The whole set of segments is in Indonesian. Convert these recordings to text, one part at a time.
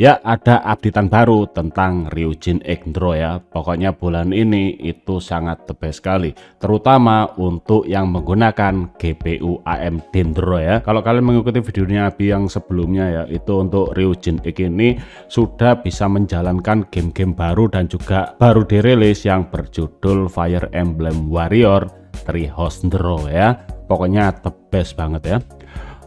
Ya ada updatean baru tentang Ryujin X ya. Pokoknya bulan ini itu sangat the best sekali Terutama untuk yang menggunakan GPU AMD Dendro ya. Kalau kalian mengikuti videonya Abi yang sebelumnya ya Itu untuk Ryujin X ini sudah bisa menjalankan game-game baru dan juga baru dirilis yang berjudul Fire Emblem Warrior Treehouse Draw ya. Pokoknya the best banget ya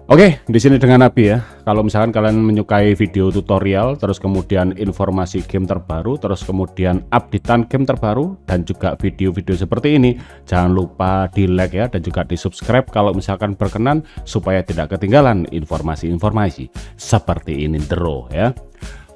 Oke, di sini dengan Nabi ya. Kalau misalkan kalian menyukai video tutorial, terus kemudian informasi game terbaru, terus kemudian updatean game terbaru, dan juga video-video seperti ini, jangan lupa di like ya, dan juga di subscribe kalau misalkan berkenan, supaya tidak ketinggalan informasi-informasi seperti ini draw ya.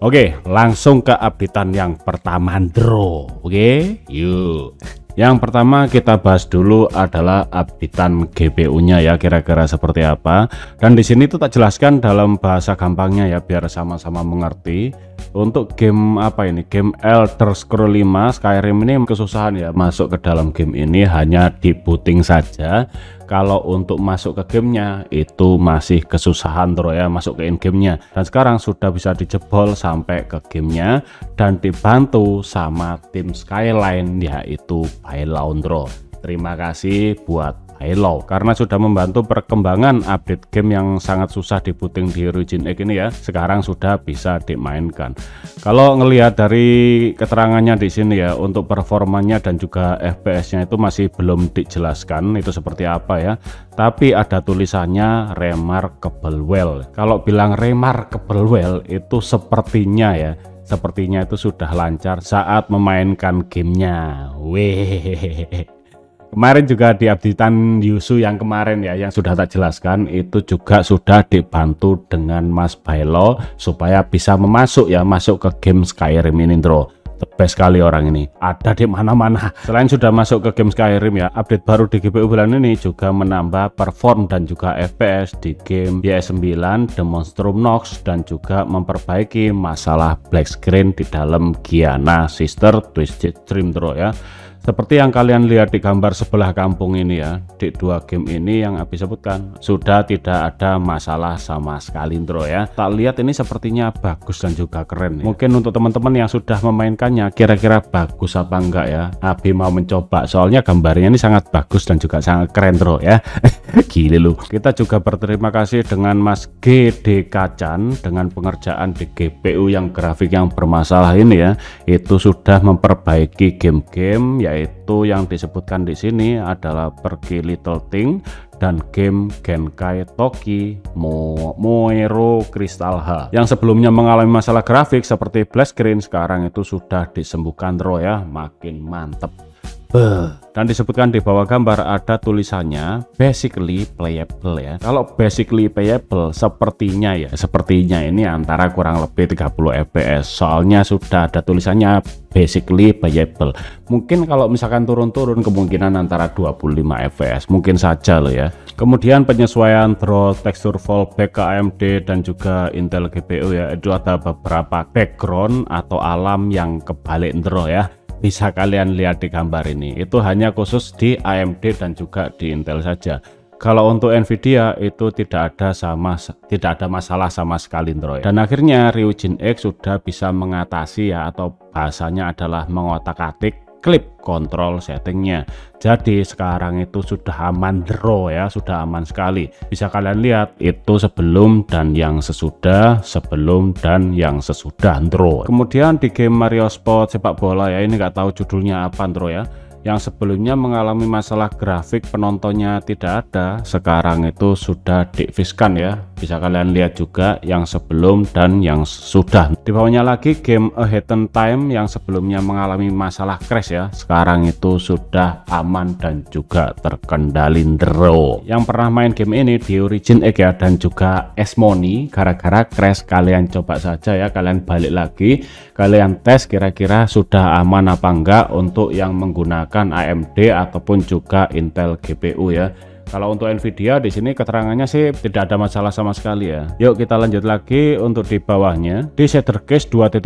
Oke, langsung ke updatean yang pertama draw. Oke, yuk. Yang pertama kita bahas dulu adalah updatean GPU-nya ya kira-kira seperti apa. Dan di sini tuh tak jelaskan dalam bahasa gampangnya ya biar sama-sama mengerti. Untuk game apa ini? Game Elder Scrolls 5 Skyrim ini kesusahan ya masuk ke dalam game ini hanya di booting saja kalau untuk masuk ke gamenya itu masih kesusahan terus ya masuk ke in gamenya dan sekarang sudah bisa dijebol sampai ke gamenya dan dibantu sama tim Skyline yaitu by Laundro terima kasih buat Hello karena sudah membantu perkembangan update game yang sangat susah diputing di Origin X ini ya sekarang sudah bisa dimainkan. Kalau ngelihat dari keterangannya di sini ya untuk performanya dan juga FPS nya itu masih belum dijelaskan itu seperti apa ya. Tapi ada tulisannya remarkable well. Kalau bilang remarkable well itu sepertinya ya sepertinya itu sudah lancar saat memainkan gamenya. Weh Kemarin juga di updatean Yusu yang kemarin ya yang sudah tak jelaskan itu juga sudah dibantu dengan Mas Bailo supaya bisa memasuk ya masuk ke game Skyrim ini bro. The best sekali orang ini. Ada di mana-mana. Selain sudah masuk ke game Skyrim ya update baru di GPU bulan ini juga menambah perform dan juga FPS di game YS9 The Monstrum Nox dan juga memperbaiki masalah black screen di dalam Giana Sister Twisted Dream Draw ya seperti yang kalian lihat di gambar sebelah kampung ini ya, di dua game ini yang habis sebutkan sudah tidak ada masalah sama sekali intro ya. Tak lihat ini sepertinya bagus dan juga keren. Ya. Mungkin untuk teman-teman yang sudah memainkannya kira-kira bagus apa enggak ya? Abi mau mencoba soalnya gambarnya ini sangat bagus dan juga sangat keren bro ya. Gile lu. Kita juga berterima kasih dengan Mas GD Kacan dengan pengerjaan di GPU yang grafik yang bermasalah ini ya. Itu sudah memperbaiki game-game ya yaitu yang disebutkan di sini adalah Pergi Little Thing dan game Genkai Toki Mo Moero Crystal H yang sebelumnya mengalami masalah grafik seperti black screen sekarang itu sudah disembuhkan Ro ya makin mantep dan disebutkan di bawah gambar ada tulisannya basically playable ya. Kalau basically playable sepertinya ya sepertinya ini antara kurang lebih 30 fps soalnya sudah ada tulisannya basically playable. Mungkin kalau misalkan turun-turun kemungkinan antara 25 fps mungkin saja loh ya. Kemudian penyesuaian draw tekstur fallback ke AMD dan juga Intel GPU ya. Itu ada beberapa background atau alam yang kebalik draw ya bisa kalian lihat di gambar ini. Itu hanya khusus di AMD dan juga di Intel saja. Kalau untuk Nvidia itu tidak ada sama tidak ada masalah sama sekali Android dan akhirnya Ryujin X sudah bisa mengatasi ya atau bahasanya adalah mengotak-atik klik kontrol settingnya. Jadi sekarang itu sudah aman draw ya sudah aman sekali. Bisa kalian lihat itu sebelum dan yang sesudah sebelum dan yang sesudah draw. Kemudian di game Mario Sport sepak bola ya ini nggak tahu judulnya apa draw ya yang sebelumnya mengalami masalah grafik penontonnya tidak ada sekarang itu sudah difiskan ya. Bisa kalian lihat juga yang sebelum dan yang sudah. Di bawahnya lagi game A Hidden Time yang sebelumnya mengalami masalah crash ya. Sekarang itu sudah aman dan juga terkendali draw yang pernah main game ini di Origin X ya dan juga Esmoni gara-gara crash kalian coba saja ya. Kalian balik lagi kalian tes kira-kira sudah aman apa enggak untuk yang menggunakan AMD ataupun juga Intel GPU ya kalau untuk Nvidia di sini keterangannya sih tidak ada masalah sama sekali ya. Yuk kita lanjut lagi untuk di bawahnya. Di shader case 2.0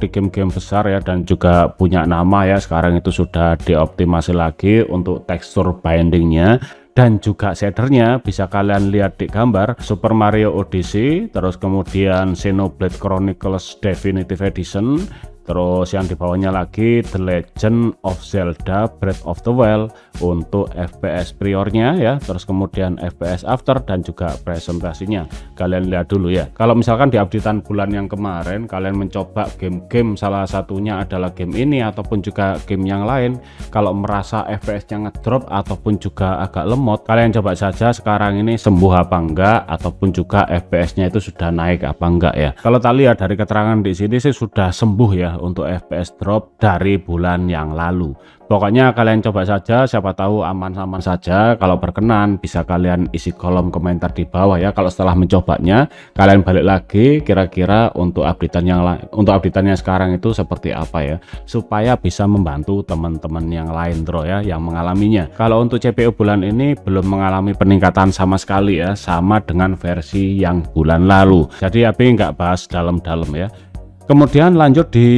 di game-game besar ya dan juga punya nama ya. Sekarang itu sudah dioptimasi lagi untuk tekstur bindingnya dan juga shadernya bisa kalian lihat di gambar Super Mario Odyssey terus kemudian Xenoblade Chronicles Definitive Edition Terus yang di bawahnya lagi The Legend of Zelda Breath of the Wild untuk FPS priornya ya, terus kemudian FPS after dan juga presentasinya. Kalian lihat dulu ya. Kalau misalkan di updatean bulan yang kemarin kalian mencoba game-game salah satunya adalah game ini ataupun juga game yang lain, kalau merasa FPS-nya ngedrop ataupun juga agak lemot, kalian coba saja sekarang ini sembuh apa enggak ataupun juga FPS-nya itu sudah naik apa enggak ya. Kalau tak lihat dari keterangan di sini sih sudah sembuh ya untuk FPS drop dari bulan yang lalu. Pokoknya kalian coba saja, siapa tahu aman-aman saja. Kalau berkenan bisa kalian isi kolom komentar di bawah ya. Kalau setelah mencobanya, kalian balik lagi kira-kira untuk updatean yang untuk updateannya sekarang itu seperti apa ya, supaya bisa membantu teman-teman yang lain bro ya yang mengalaminya. Kalau untuk CPU bulan ini belum mengalami peningkatan sama sekali ya, sama dengan versi yang bulan lalu. Jadi Abi nggak bahas dalam-dalam ya. Kemudian lanjut di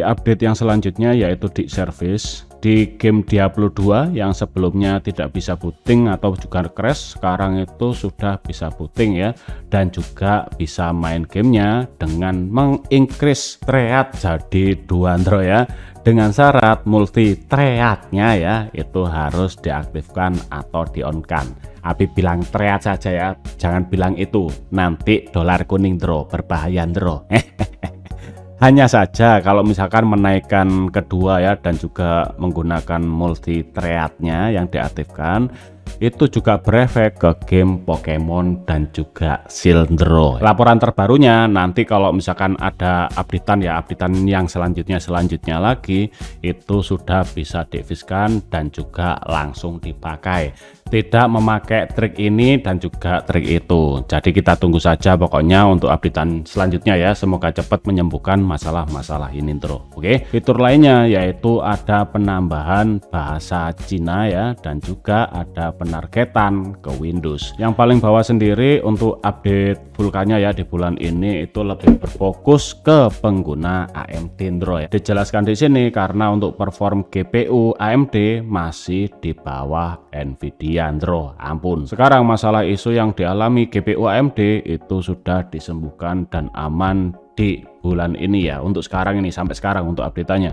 update yang selanjutnya yaitu di service. Di game Diablo 2 yang sebelumnya tidak bisa booting atau juga crash sekarang itu sudah bisa booting ya. Dan juga bisa main gamenya dengan mengincrease treat jadi dua andro ya. Dengan syarat multi treatnya ya itu harus diaktifkan atau di on kan Abi bilang treat saja ya jangan bilang itu. Nanti dolar kuning draw berbahaya draw hanya saja kalau misalkan menaikkan kedua ya dan juga menggunakan multi threadnya yang diaktifkan itu juga berefek ke game Pokemon dan juga Sildro. Laporan terbarunya nanti kalau misalkan ada updatean ya updatean yang selanjutnya selanjutnya lagi itu sudah bisa diviskan dan juga langsung dipakai. Tidak memakai trik ini dan juga trik itu. Jadi kita tunggu saja pokoknya untuk updatean selanjutnya ya. Semoga cepat menyembuhkan masalah-masalah ini bro oke fitur lainnya yaitu ada penambahan bahasa Cina ya dan juga ada penargetan ke Windows. Yang paling bawah sendiri untuk update vulkannya ya di bulan ini itu lebih berfokus ke pengguna AMD Android. Dijelaskan di sini karena untuk perform GPU AMD masih di bawah Nvidia Andro ampun. Sekarang masalah isu yang dialami GPU AMD itu sudah disembuhkan dan aman di bulan ini ya. Untuk sekarang ini sampai sekarang untuk update-nya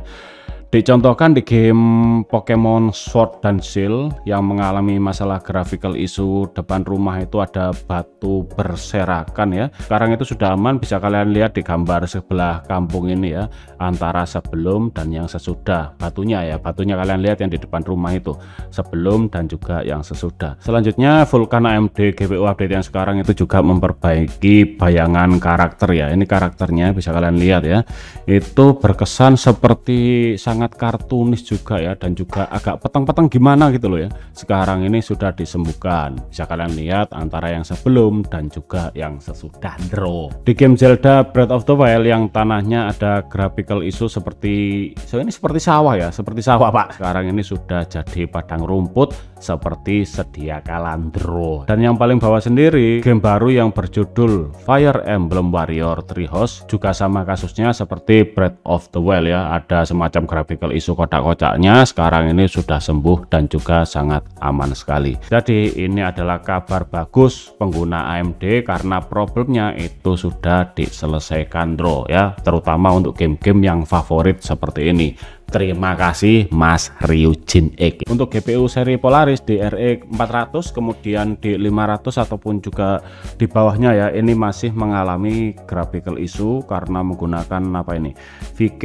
Dicontohkan di game Pokemon Sword dan Shield yang mengalami masalah graphical issue depan rumah itu ada batu berserakan ya. Sekarang itu sudah aman bisa kalian lihat di gambar sebelah kampung ini ya antara sebelum dan yang sesudah batunya ya. Batunya kalian lihat yang di depan rumah itu sebelum dan juga yang sesudah. Selanjutnya Vulkan AMD GPU update yang sekarang itu juga memperbaiki bayangan karakter ya. Ini karakternya bisa kalian lihat ya. Itu berkesan seperti sang sangat kartunis juga ya dan juga agak petang-petang gimana gitu loh ya. Sekarang ini sudah disembuhkan. Bisa kalian lihat antara yang sebelum dan juga yang sesudah. Draw di game Zelda Breath of the Wild yang tanahnya ada graphical issue seperti so ini seperti sawah ya seperti sawah pak. Sekarang ini sudah jadi padang rumput seperti sedia kalandro. Dan yang paling bawah sendiri game baru yang berjudul Fire Emblem Warrior Treehouse juga sama kasusnya seperti Breath of the Wild ya. Ada semacam graphical isu kotak-kotaknya sekarang ini sudah sembuh dan juga sangat aman sekali. Jadi ini adalah kabar bagus pengguna AMD karena problemnya itu sudah diselesaikan bro ya. Terutama untuk game-game yang favorit seperti ini Terima kasih Mas Ryujin X. Untuk GPU seri Polaris di RE 400 kemudian di 500 ataupun juga di bawahnya ya ini masih mengalami graphical issue karena menggunakan apa ini? VK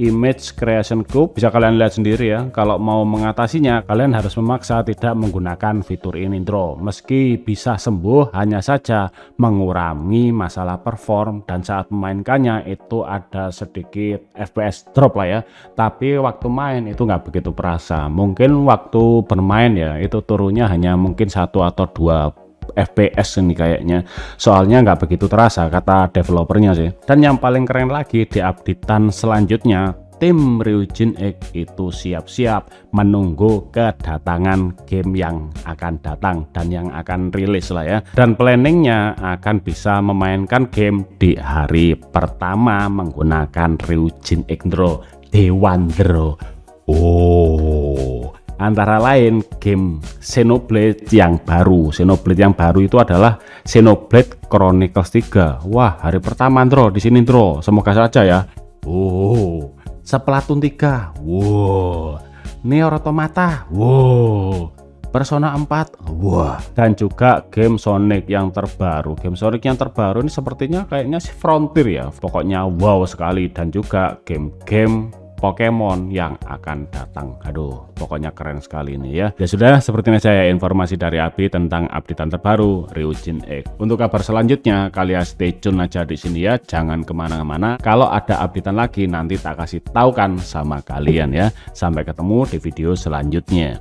Image Creation Cube bisa kalian lihat sendiri ya kalau mau mengatasinya kalian harus memaksa tidak menggunakan fitur ini draw meski bisa sembuh hanya saja mengurangi masalah perform dan saat memainkannya itu ada sedikit FPS drop lah ya. Tapi tapi waktu main itu nggak begitu perasa. Mungkin waktu bermain ya itu turunnya hanya mungkin satu atau dua FPS ini kayaknya. Soalnya nggak begitu terasa kata developernya sih. Dan yang paling keren lagi di updatean selanjutnya tim Ryujin X itu siap-siap menunggu kedatangan game yang akan datang dan yang akan rilis lah ya. Dan planningnya akan bisa memainkan game di hari pertama menggunakan Ryujin X Draw Dewandro. Oh, antara lain game Xenoblade yang baru. Xenoblade yang baru itu adalah Xenoblade Chronicles 3. Wah, hari pertama Andro di sini Andro. Semoga saja ya. Oh, Splatoon 3. Wow. Nier Automata. Wow. Persona 4 wah dan juga game Sonic yang terbaru game Sonic yang terbaru ini sepertinya kayaknya si Frontier ya pokoknya wow sekali dan juga game-game Pokemon yang akan datang. Aduh, pokoknya keren sekali ini ya. Ya sudah, seperti ini saya informasi dari Abi tentang updatean terbaru Ryujin X. Untuk kabar selanjutnya, kalian stay tune aja di sini ya. Jangan ke mana-mana. Kalau ada updatean lagi, nanti tak kasih tahu kan sama kalian ya. Sampai ketemu di video selanjutnya.